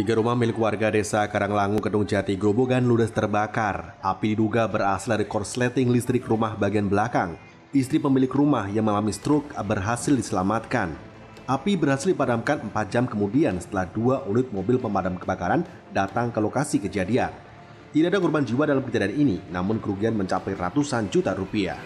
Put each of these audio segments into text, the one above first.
Tiga rumah milik warga desa Karanglangu, Kedung Jati, Grobogan ludes terbakar. Api diduga berasal dari korsleting listrik rumah bagian belakang. Istri pemilik rumah yang mengalami stroke berhasil diselamatkan. Api berhasil dipadamkan 4 jam kemudian setelah dua unit mobil pemadam kebakaran datang ke lokasi kejadian. Tidak ada korban jiwa dalam kejadian ini, namun kerugian mencapai ratusan juta rupiah.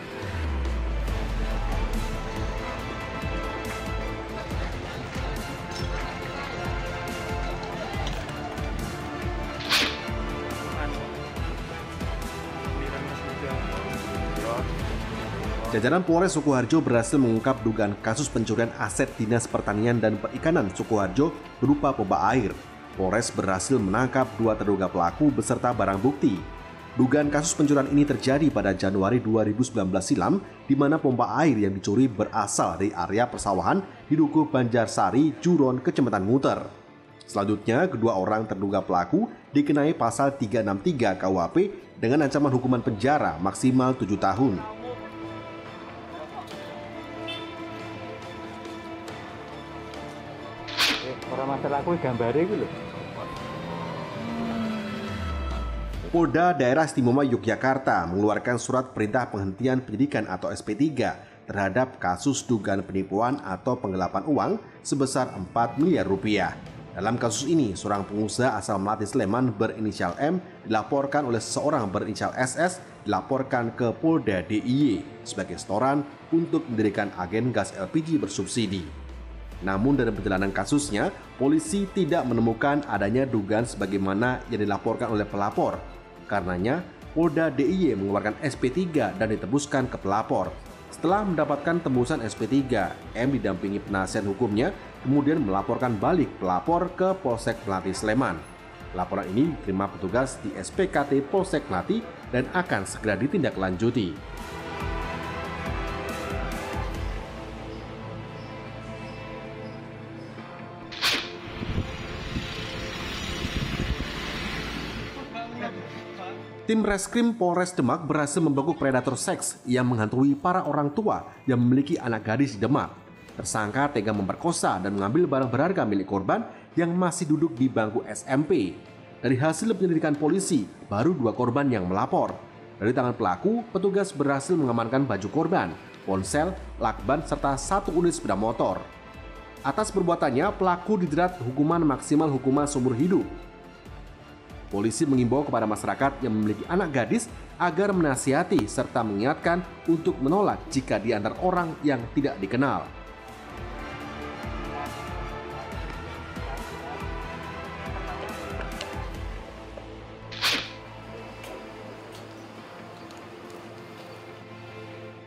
Jajaran Polres Sukoharjo berhasil mengungkap dugaan kasus pencurian aset Dinas Pertanian dan Perikanan Sukoharjo berupa pompa air. Polres berhasil menangkap dua terduga pelaku beserta barang bukti. Dugaan kasus pencurian ini terjadi pada Januari 2019 silam, di mana pompa air yang dicuri berasal dari area persawahan di Dukuh Banjarsari, Juron, Kecamatan Muter. Selanjutnya, kedua orang terduga pelaku dikenai pasal 363 KUHP dengan ancaman hukuman penjara maksimal 7 tahun. Orang masalah aku gambare iku lho. Polda Daerah Istimewa Yogyakarta mengeluarkan surat perintah penghentian penyidikan atau SP3 terhadap kasus dugaan penipuan atau penggelapan uang sebesar 4 miliar rupiah. Dalam kasus ini, seorang pengusaha asal Melati Sleman berinisial M dilaporkan oleh seseorang berinisial SS dilaporkan ke Polda DIY sebagai setoran untuk mendirikan agen gas LPG bersubsidi. Namun dalam perjalanan kasusnya, polisi tidak menemukan adanya dugaan sebagaimana yang dilaporkan oleh pelapor. Karenanya, Polda DIY mengeluarkan SP3 dan ditebuskan ke pelapor. Setelah mendapatkan tembusan SP3, M didampingi penasihat hukumnya kemudian melaporkan balik pelapor ke Polsek Melati Sleman. Laporan ini diterima petugas di SPKT Polsek Melati dan akan segera ditindaklanjuti. Tim Reskrim Polres Demak berhasil membekuk predator seks yang menghantui para orang tua yang memiliki anak gadis di Demak. Tersangka tega memperkosa dan mengambil barang berharga milik korban yang masih duduk di bangku SMP. Dari hasil penyelidikan polisi, baru dua korban yang melapor. Dari tangan pelaku, petugas berhasil mengamankan baju korban, ponsel, lakban, serta satu unit sepeda motor. Atas perbuatannya, pelaku dijerat hukuman maksimal hukuman seumur hidup Polisi mengimbau kepada masyarakat yang memiliki anak gadis agar menasihati serta mengingatkan untuk menolak jika diantar orang yang tidak dikenal.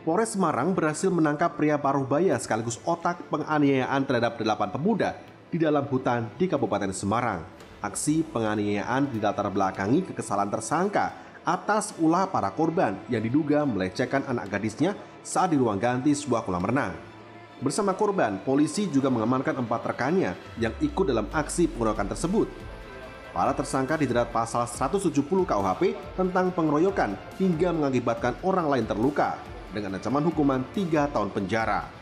Polres Semarang berhasil menangkap pria paruh baya sekaligus otak penganiayaan terhadap delapan pemuda di dalam hutan di Kabupaten Semarang. Aksi penganiayaan dilatar belakangi kekesalan tersangka atas ulah para korban yang diduga melecehkan anak gadisnya saat di ruang ganti sebuah kolam renang. Bersama korban, polisi juga mengamankan empat rekannya yang ikut dalam aksi pengeroyokan tersebut. Para tersangka dijerat pasal 170 KUHP tentang pengeroyokan hingga mengakibatkan orang lain terluka dengan ancaman hukuman 3 tahun penjara.